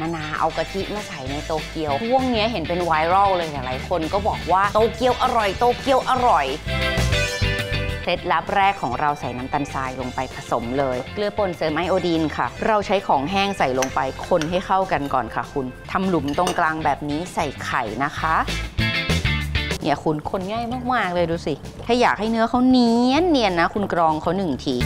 นานาเอากะทิมาใส่ในโตเกียวช่วงเนี้ยเห็นเป็นไวรัลเลยหลายคนก็บอกว่าโตเกียวอร่อยโตเกียวอร่อยเคล็ดลับแรกของเราใส่น้ำตาลทรายลงไปผสมเลย เกลือป่นเสริมไอโอดีนค่ะ เราใช้ของแห้งใส่ลงไปคนให้เข้ากันก่อนค่ะคุณทำหลุมตรงกลางแบบนี้ใส่ไข่นะคะเนี่ยคุณคนง่ายมาก ๆ เลยดูสิ ถ้าอยากให้เนื้อเขาเนียนเนียนนะ คุณกรองเขาหนึ่งที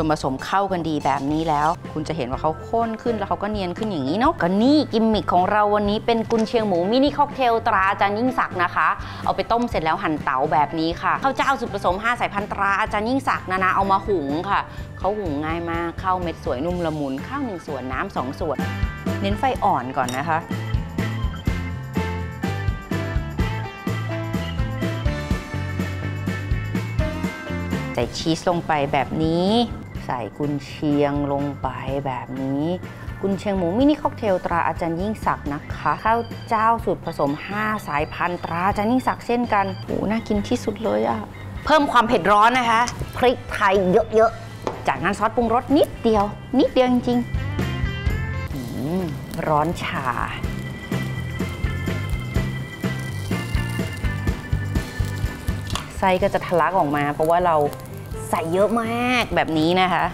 วนผสมเข้ากันดีแบบนี้แล้ว คุณจะเห็นว่าเขาข้นขึ้นแล้วเขาก็เนียนขึ้นอย่างนี้เนาะก็นี่กิมมิคของเราวันนี้เป็นกุนเชียงหมูมินิค็อกเทลตราอาจารย์ยิ่งศักดิ์นะคะ เอาไปต้มเสร็จแล้วหั่นเต๋าแบบนี้ค่ะข้าวเจ้าสูตรผสม5สายพันธุ์ตราอาจารย์ยิ่งศักดิ์นานาเอามาหุงค่ะเขาหุงง่ายมากข้าวเม็ดสวยนุ่มละมุนข้าวหนึ่งส่วนน้ำสองส่วน เน้นไฟอ่อนก่อนนะคะใส่ชีสลงไปแบบนี้ ใส่กุนเชียงลงไปแบบนี้ กุนเชียงหมูมินิค็อกเทลตราอาจารย์ยิ่งศักดิ์นะคะข้าวเจ้าสูตรผสม 5 สายพันธุ์ตราอาจารย์ยิ่งศักดิ์เช่นกันโหน่ากินที่สุดเลยอะเพิ่มความเผ็ดร้อนนะคะ พริกไทยเยอะๆ จากนั้นซอสปรุงรสนิดเดียว นิดเดียวจริงๆร้อนชาไส้ก็จะทะลักออกมา เพราะว่าเรา ใส่เยอะมากแบบนี้นะคะ